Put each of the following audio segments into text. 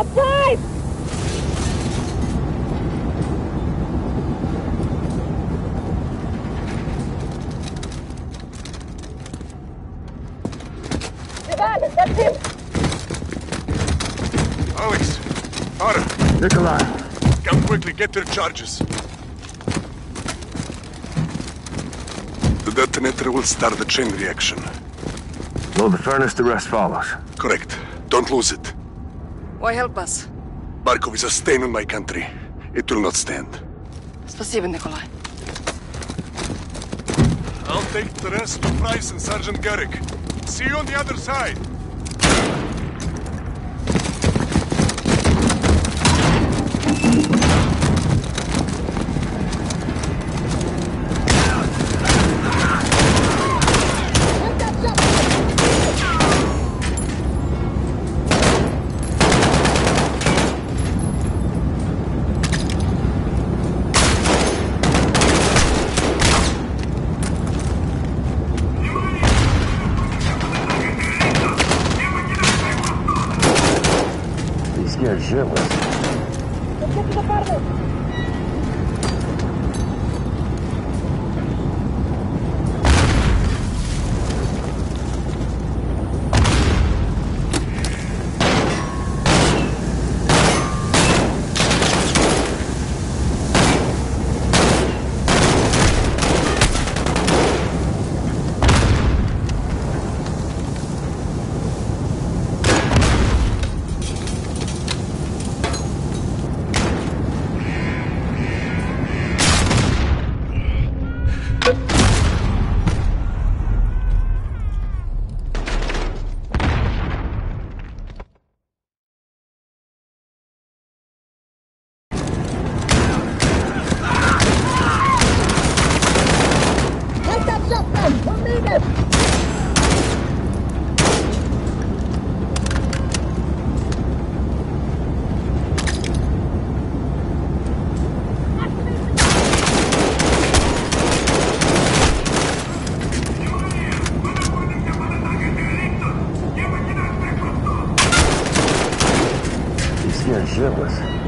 Outside! Ivan, that's him! Alex! Ara! Nikolai, Come quickly, get their charges. The detonator will start the chain reaction. load the furnace, the rest follows. Correct. Don't lose it. Why help us? Barkov is a stain on my country. It will not stand. Спасибо, Nikolai. I'll take the rest to Price and Sergeant Garrick. See you on the other side. Scared shitless. He's scared shitless.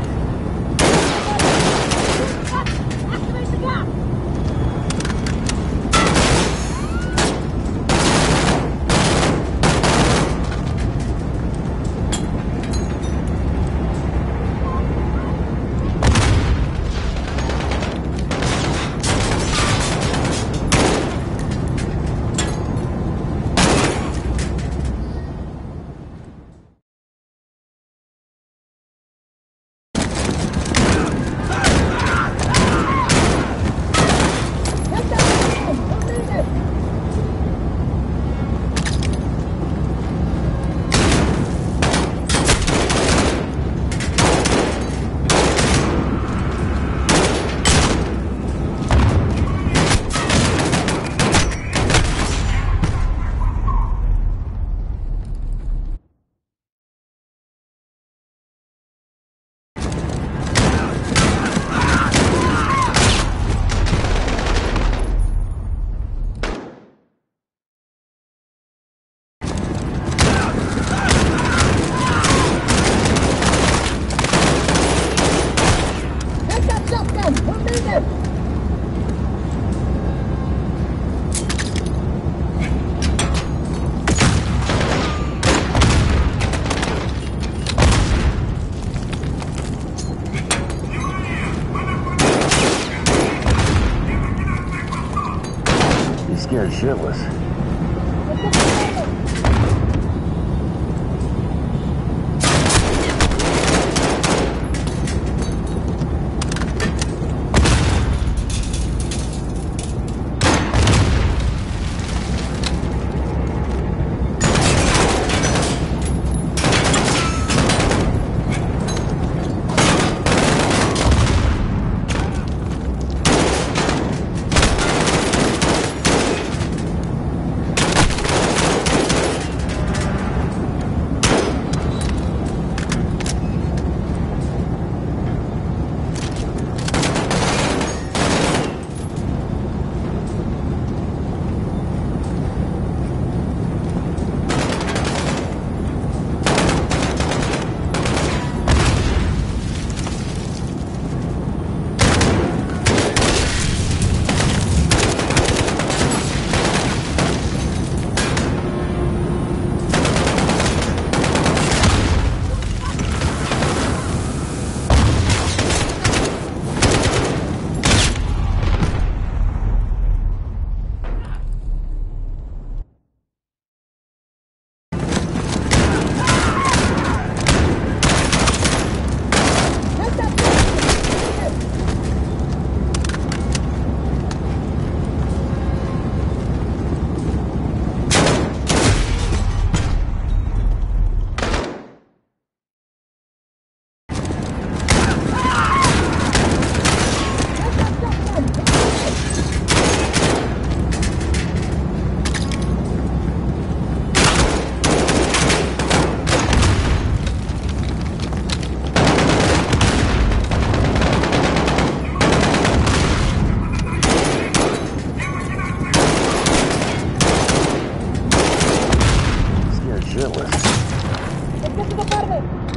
woman.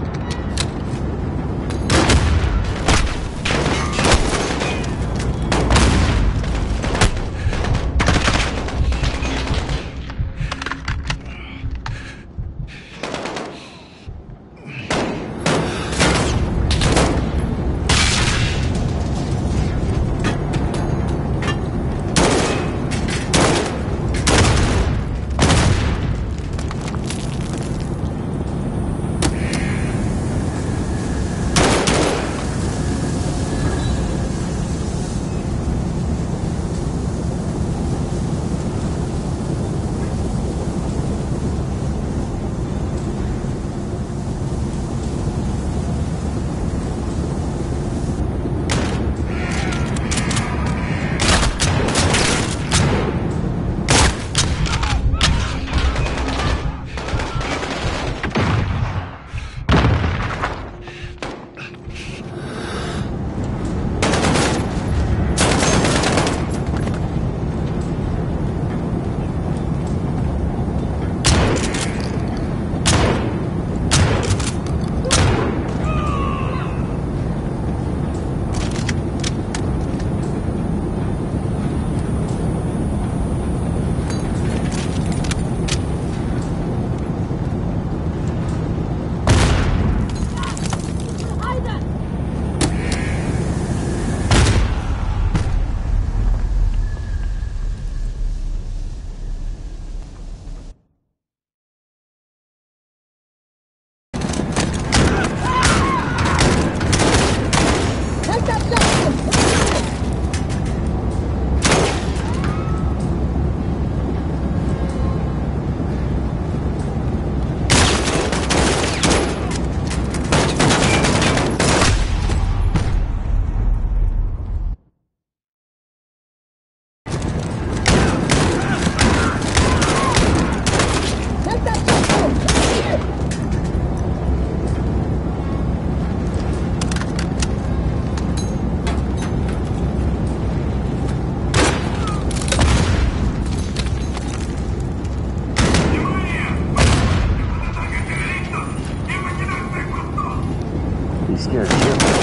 scared shitless.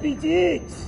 beat it.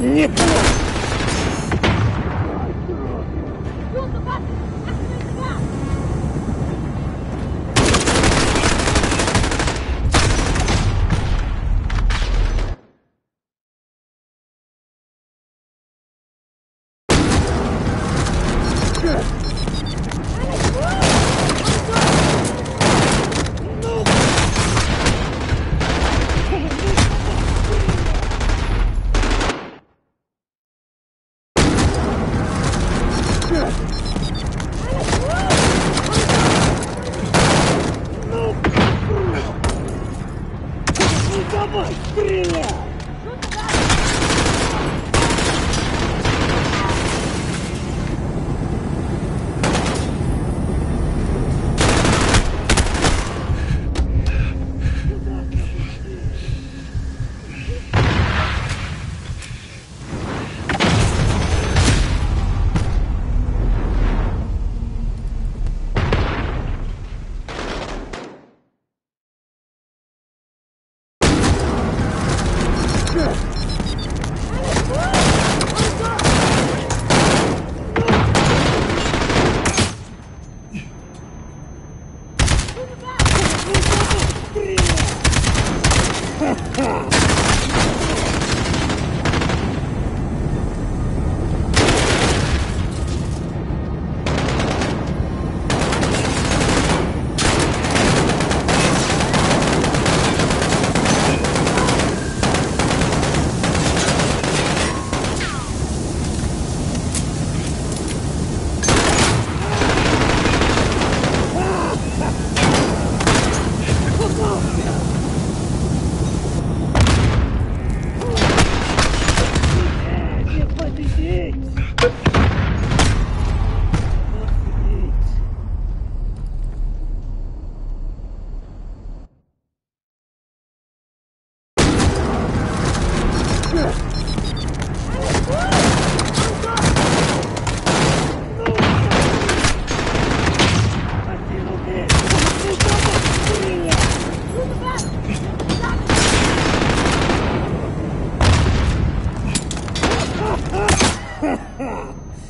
Неплохо.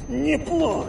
Неплохо!